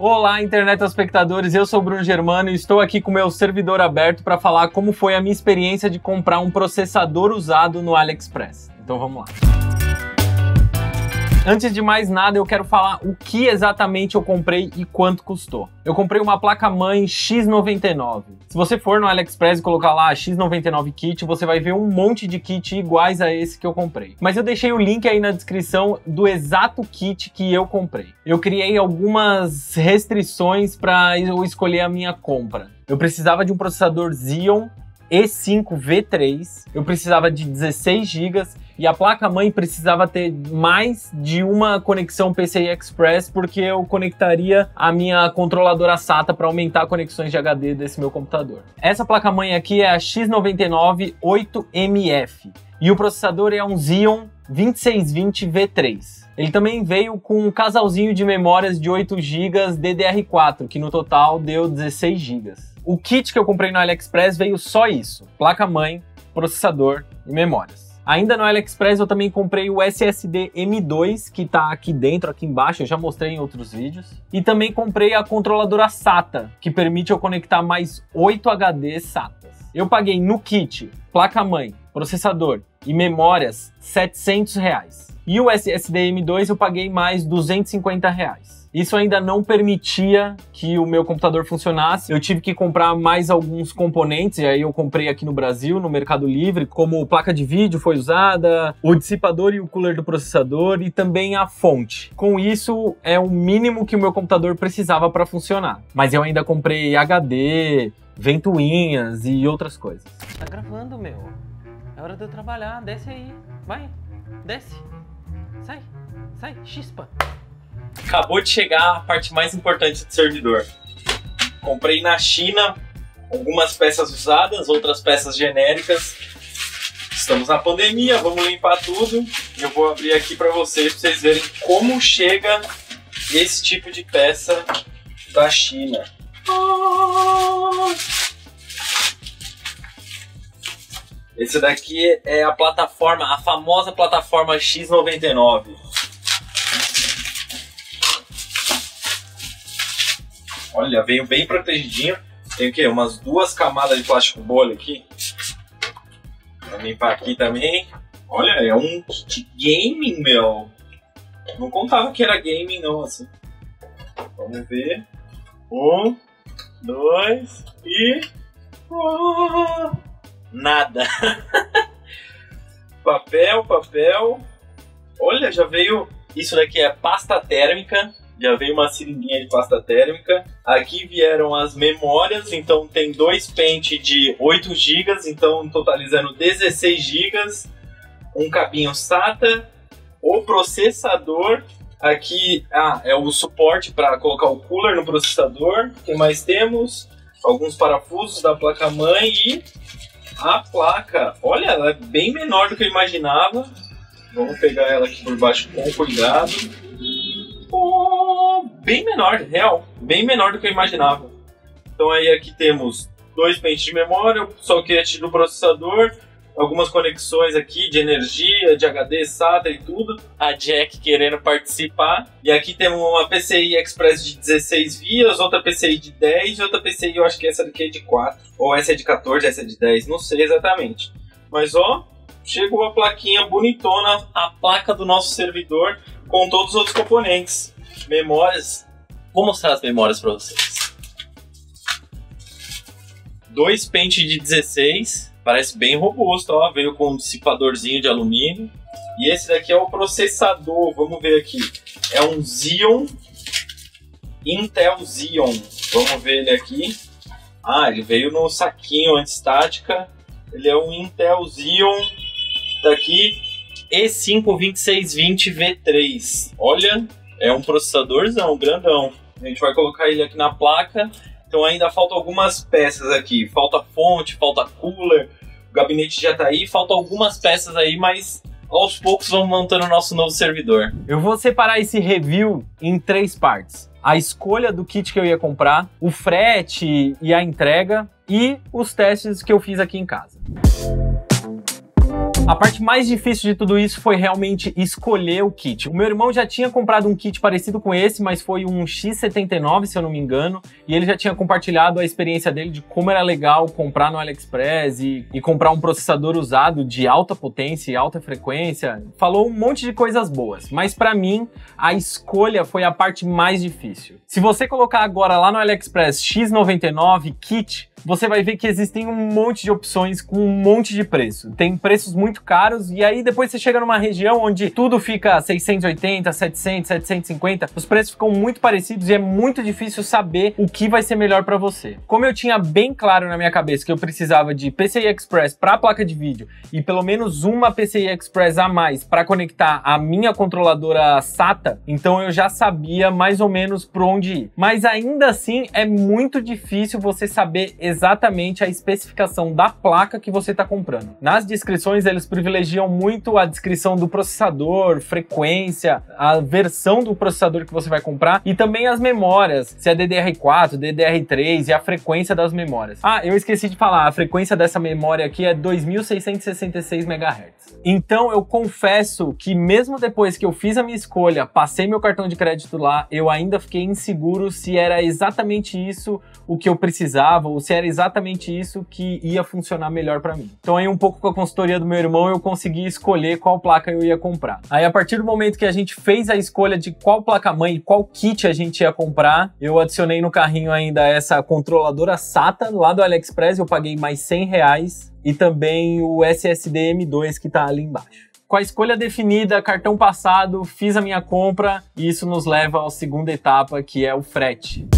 Olá, internet espectadores, eu sou o Bruno Germano e estou aqui com meu servidor aberto para falar como foi a minha experiência de comprar um processador usado no AliExpress. Então vamos lá. Antes de mais nada, eu quero falar o que exatamente eu comprei e quanto custou. Eu comprei uma placa-mãe X99. Se você for no AliExpress e colocar lá X99 Kit, você vai ver um monte de kit iguais a esse que eu comprei. Mas eu deixei o link aí na descrição do exato kit que eu comprei. Eu criei algumas restrições para eu escolher a minha compra. Eu precisava de um processador Xeon E5 V3, eu precisava de 16 GB e a placa-mãe precisava ter mais de uma conexão PCI Express porque eu conectaria a minha controladora SATA para aumentar conexões de HD desse meu computador. Essa placa-mãe aqui é a X99 8MF e o processador é um Xeon 2620 V3. Ele também veio com um casalzinho de memórias de 8 GB DDR4, que no total deu 16 GB. O kit que eu comprei no AliExpress veio só isso: placa-mãe, processador e memórias. Ainda no AliExpress eu também comprei o SSD M2, que está aqui dentro, aqui embaixo, eu já mostrei em outros vídeos. E também comprei a controladora SATA, que permite eu conectar mais 8 HD SATAs. Eu paguei no kit, placa-mãe, processador e memórias 700 reais. E o SSD M2 eu paguei mais 250 reais. Isso ainda não permitia que o meu computador funcionasse. Eu tive que comprar mais alguns componentes, e aí eu comprei aqui no Brasil, no Mercado Livre, como placa de vídeo foi usada, o dissipador e o cooler do processador e também a fonte. Com isso, é o mínimo que o meu computador precisava para funcionar. Mas eu ainda comprei HD, ventoinhas e outras coisas. Tá gravando, meu. É hora de eu trabalhar. Desce aí. Vai. Desce. Sai. Sai. Chispa acabou de chegar a parte mais importante do servidor. Comprei na China algumas peças usadas, outras peças genéricas. Estamos na pandemia, vamos limpar tudo. Eu vou abrir aqui para vocês, para vocês verem como chega esse tipo de peça da China. Esse daqui é a plataforma, a famosa plataforma X99. Olha, veio bem protegidinho. Tem o quê? Umas duas camadas de plástico bolha aqui. Vou limpar aqui também. Olha, é um kit gaming, meu. Não contava que era gaming, não, assim. Vamos ver. Um, dois e. Nada. papel, papel. Olha, já veio. Isso daqui é pasta térmica já veio uma seringuinha de pasta térmica. Aqui vieram as memórias, então tem dois pente de 8 GB, então totalizando 16 GB. Um cabinho SATA, o processador. Aqui ah, é o suporte para colocar o cooler no processador. O que mais temos? Alguns parafusos da placa-mãe e a placa. Olha, ela é bem menor do que eu imaginava. Vamos pegar ela aqui por baixo com cuidado bem menor, real, bem menor do que eu imaginava. Então aí aqui temos dois pentes de memória, o socket do processador, algumas conexões aqui de energia, de HD, SATA e tudo. A Jack querendo participar. E aqui temos uma PCI Express de 16 vias, outra PCI de 10 e outra PCI, eu acho que essa daqui é de 4. Ou essa é de 14, essa é de 10, não sei exatamente. Mas ó, chegou a plaquinha bonitona, a placa do nosso servidor com todos os outros componentes. Memórias. Vou mostrar as memórias para vocês. Dois pente de 16, parece bem robusto, ó, veio com um dissipadorzinho de alumínio. E esse daqui é o processador, vamos ver aqui. É um Xeon Intel Xeon. Vamos ver ele aqui. Ah, ele veio no saquinho antistática. Ele é um Intel Xeon daqui E52620V3. Olha, é um processadorzão, grandão. A gente vai colocar ele aqui na placa. Então ainda faltam algumas peças aqui. Falta fonte, falta cooler, o gabinete já tá aí, faltam algumas peças aí, mas aos poucos vamos montando o nosso novo servidor. Eu vou separar esse review em três partes. A escolha do kit que eu ia comprar, o frete e a entrega e os testes que eu fiz aqui em casa. A parte mais difícil de tudo isso foi realmente escolher o kit. O meu irmão já tinha comprado um kit parecido com esse, mas foi um X79, se eu não me engano, e ele já tinha compartilhado a experiência dele de como era legal comprar no AliExpress e, e comprar um processador usado de alta potência e alta frequência. Falou um monte de coisas boas, mas para mim a escolha foi a parte mais difícil. Se você colocar agora lá no AliExpress X99 kit, você vai ver que existem um monte de opções com um monte de preço. Tem preços muito caros e aí depois você chega numa região onde tudo fica 680, 700, 750, os preços ficam muito parecidos e é muito difícil saber o que vai ser melhor para você. Como eu tinha bem claro na minha cabeça que eu precisava de PCI Express para a placa de vídeo e pelo menos uma PCI Express a mais para conectar a minha controladora SATA, então eu já sabia mais ou menos por onde ir. Mas ainda assim é muito difícil você saber exatamente a especificação da placa que você está comprando. Nas descrições, eles privilegiam muito a descrição do processador, frequência, a versão do processador que você vai comprar e também as memórias, se é DDR4, DDR3 e a frequência das memórias. Ah, eu esqueci de falar, a frequência dessa memória aqui é 2666 MHz. Então eu confesso que mesmo depois que eu fiz a minha escolha, passei meu cartão de crédito lá, eu ainda fiquei inseguro se era exatamente isso o que eu precisava ou se era exatamente isso que ia funcionar melhor para mim. Então aí um pouco com a consultoria do meu irmão eu consegui escolher qual placa eu ia comprar. Aí a partir do momento que a gente fez a escolha de qual placa mãe qual kit a gente ia comprar, eu adicionei no carrinho ainda essa controladora SATA lá do AliExpress, eu paguei mais 100 reais e também o SSD M2 que está ali embaixo. Com a escolha definida, cartão passado, fiz a minha compra e isso nos leva à segunda etapa, que é o frete.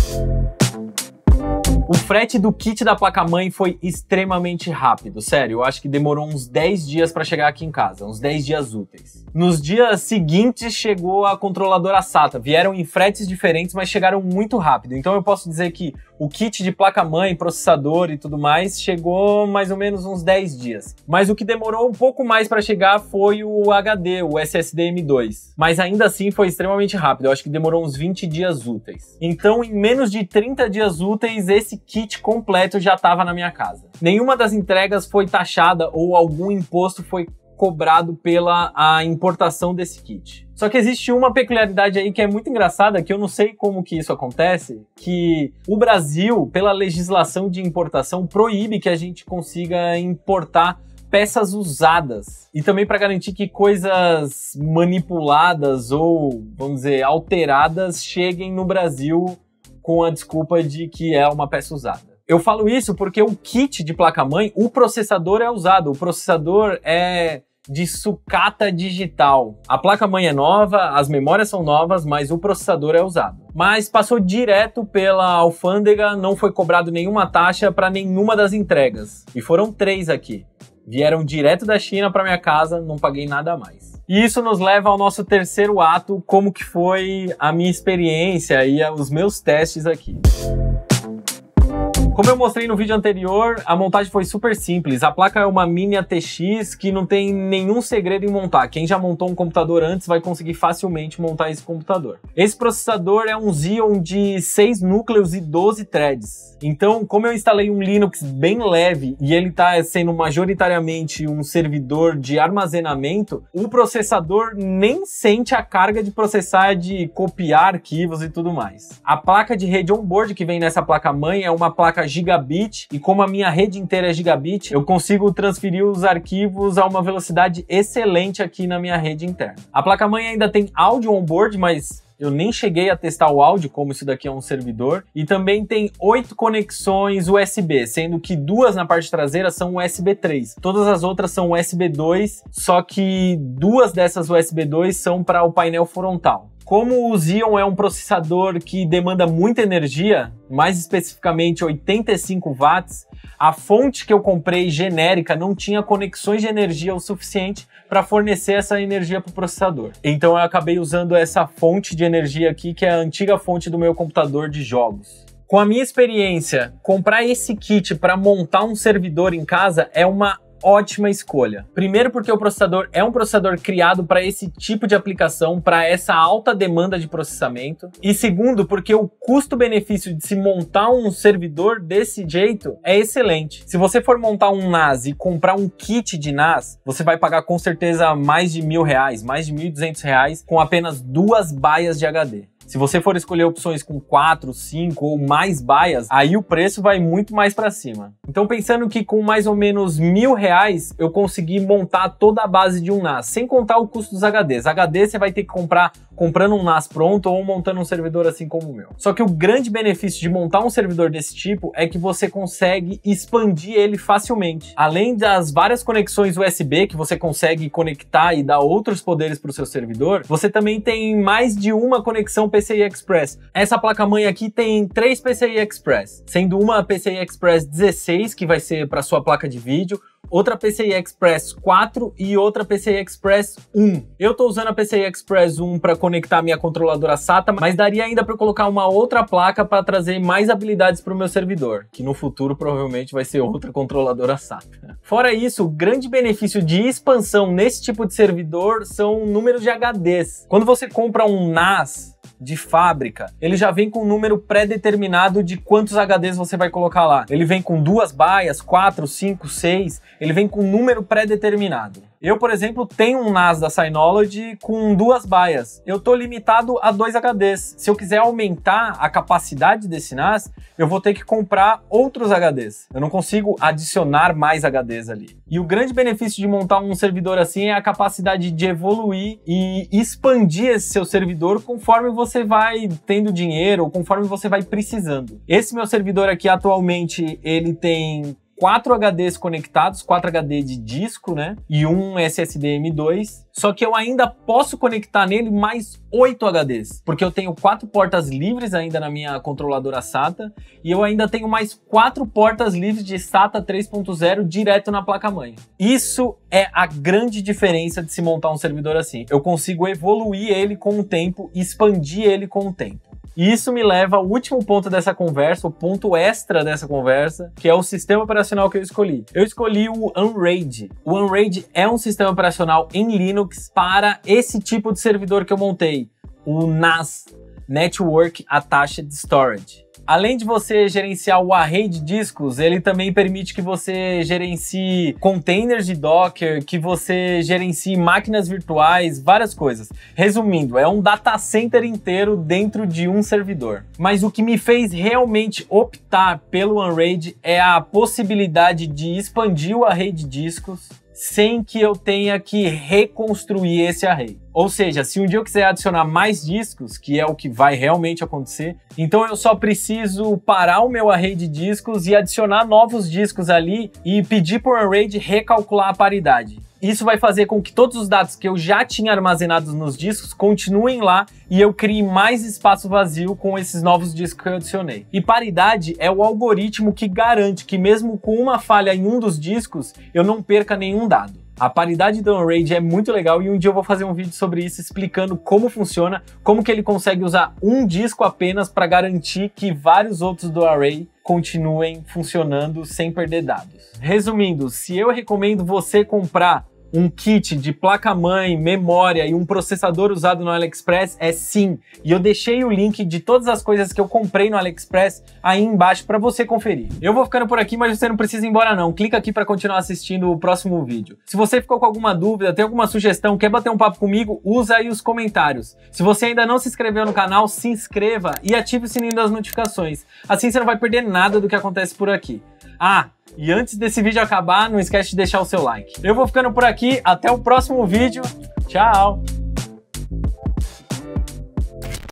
O frete do kit da placa-mãe foi extremamente rápido, sério. Eu acho que demorou uns 10 dias para chegar aqui em casa, uns 10 dias úteis. Nos dias seguintes chegou a controladora SATA. Vieram em fretes diferentes, mas chegaram muito rápido. Então eu posso dizer que o kit de placa-mãe, processador e tudo mais chegou mais ou menos uns 10 dias. Mas o que demorou um pouco mais para chegar foi o HD, o SSD M2. Mas ainda assim foi extremamente rápido. Eu acho que demorou uns 20 dias úteis. Então, em menos de 30 dias úteis, esse kit completo já estava na minha casa. Nenhuma das entregas foi taxada ou algum imposto foi cobrado pela a importação desse kit. Só que existe uma peculiaridade aí que é muito engraçada, que eu não sei como que isso acontece, que o Brasil, pela legislação de importação, proíbe que a gente consiga importar peças usadas e também para garantir que coisas manipuladas ou, vamos dizer, alteradas cheguem no Brasil com a desculpa de que é uma peça usada. Eu falo isso porque o kit de placa-mãe, o processador é usado, o processador é de sucata digital. A placa-mãe é nova, as memórias são novas, mas o processador é usado. Mas passou direto pela alfândega, não foi cobrado nenhuma taxa para nenhuma das entregas. E foram três aqui. Vieram direto da China para minha casa, não paguei nada mais. E isso nos leva ao nosso terceiro ato, como que foi a minha experiência e os meus testes aqui. Como eu mostrei no vídeo anterior, a montagem foi super simples. A placa é uma Mini ATX que não tem nenhum segredo em montar. Quem já montou um computador antes vai conseguir facilmente montar esse computador. Esse processador é um Xeon de 6 núcleos e 12 threads. Então, como eu instalei um Linux bem leve e ele está sendo majoritariamente um servidor de armazenamento, o processador nem sente a carga de processar, de copiar arquivos e tudo mais. A placa de rede onboard que vem nessa placa-mãe é uma placa gigabit e como a minha rede inteira é gigabit, eu consigo transferir os arquivos a uma velocidade excelente aqui na minha rede interna. A placa-mãe ainda tem áudio onboard, mas eu nem cheguei a testar o áudio, como isso daqui é um servidor. E também tem oito conexões USB, sendo que duas na parte traseira são USB 3. Todas as outras são USB 2, só que duas dessas USB 2 são para o painel frontal. Como o Xeon é um processador que demanda muita energia, mais especificamente 85 watts, a fonte que eu comprei genérica não tinha conexões de energia o suficiente para fornecer essa energia para o processador. Então eu acabei usando essa fonte de energia aqui, que é a antiga fonte do meu computador de jogos. Com a minha experiência, comprar esse kit para montar um servidor em casa é uma ótima escolha. Primeiro porque o processador é um processador criado para esse tipo de aplicação, para essa alta demanda de processamento. E segundo porque o custo-benefício de se montar um servidor desse jeito é excelente. Se você for montar um NAS e comprar um kit de NAS, você vai pagar com certeza mais de mil reais, mais de mil e duzentos reais com apenas duas baias de HD. Se você for escolher opções com 4, 5 ou mais baias, aí o preço vai muito mais para cima. Então pensando que com mais ou menos mil reais eu consegui montar toda a base de um NAS, sem contar o custo dos HDs. HD você vai ter que comprar comprando um NAS pronto ou montando um servidor assim como o meu. Só que o grande benefício de montar um servidor desse tipo é que você consegue expandir ele facilmente. Além das várias conexões USB que você consegue conectar e dar outros poderes para o seu servidor, você também tem mais de uma conexão PCI Express. Essa placa-mãe aqui tem três PCI Express, sendo uma PCI Express 16, que vai ser para sua placa de vídeo, outra PCI Express 4 e outra PCI Express 1. Eu tô usando a PCI Express 1 para conectar minha controladora SATA, mas daria ainda para colocar uma outra placa para trazer mais habilidades para o meu servidor, que no futuro provavelmente vai ser outra controladora SATA. Fora isso, o grande benefício de expansão nesse tipo de servidor são o número de HDs. Quando você compra um NAS, de fábrica, ele já vem com um número pré-determinado de quantos HDs você vai colocar lá. Ele vem com duas baias, quatro, cinco, seis, ele vem com um número pré-determinado. Eu, por exemplo, tenho um NAS da Synology com duas baias. Eu tô limitado a dois HDs. Se eu quiser aumentar a capacidade desse NAS, eu vou ter que comprar outros HDs. Eu não consigo adicionar mais HDs ali. E o grande benefício de montar um servidor assim é a capacidade de evoluir e expandir esse seu servidor conforme você vai tendo dinheiro ou conforme você vai precisando. Esse meu servidor aqui atualmente, ele tem quatro HDs conectados, 4 HD de disco, né? E um SSD M2. Só que eu ainda posso conectar nele mais 8 HDs, porque eu tenho quatro portas livres ainda na minha controladora SATA e eu ainda tenho mais quatro portas livres de SATA 3.0 direto na placa-mãe. Isso é a grande diferença de se montar um servidor assim. Eu consigo evoluir ele com o tempo, expandir ele com o tempo. E isso me leva ao último ponto dessa conversa, o ponto extra dessa conversa, que é o sistema operacional que eu escolhi. Eu escolhi o Unraid. O Unraid é um sistema operacional em Linux para esse tipo de servidor que eu montei, o NAS, Network Attached Storage. Além de você gerenciar o array de discos, ele também permite que você gerencie containers de Docker, que você gerencie máquinas virtuais, várias coisas. Resumindo, é um data center inteiro dentro de um servidor. Mas o que me fez realmente optar pelo Unraid é a possibilidade de expandir o array de discos sem que eu tenha que reconstruir esse array. Ou seja, se um dia eu quiser adicionar mais discos, que é o que vai realmente acontecer, então eu só preciso parar o meu array de discos e adicionar novos discos ali e pedir para o de recalcular a paridade. Isso vai fazer com que todos os dados que eu já tinha armazenados nos discos continuem lá e eu crie mais espaço vazio com esses novos discos que eu adicionei. E paridade é o algoritmo que garante que mesmo com uma falha em um dos discos, eu não perca nenhum dado. A paridade do Unraid é muito legal e um dia eu vou fazer um vídeo sobre isso explicando como funciona, como que ele consegue usar um disco apenas para garantir que vários outros do array continuem funcionando sem perder dados. Resumindo, se eu recomendo você comprar um kit de placa-mãe, memória e um processador usado no AliExpress é sim. E eu deixei o link de todas as coisas que eu comprei no AliExpress aí embaixo para você conferir. Eu vou ficando por aqui, mas você não precisa ir embora não. Clica aqui para continuar assistindo o próximo vídeo. Se você ficou com alguma dúvida, tem alguma sugestão, quer bater um papo comigo, usa aí os comentários. Se você ainda não se inscreveu no canal, se inscreva e ative o sininho das notificações. Assim você não vai perder nada do que acontece por aqui. Ah, e antes desse vídeo acabar, não esquece de deixar o seu like. Eu vou ficando por aqui, até o próximo vídeo. Tchau!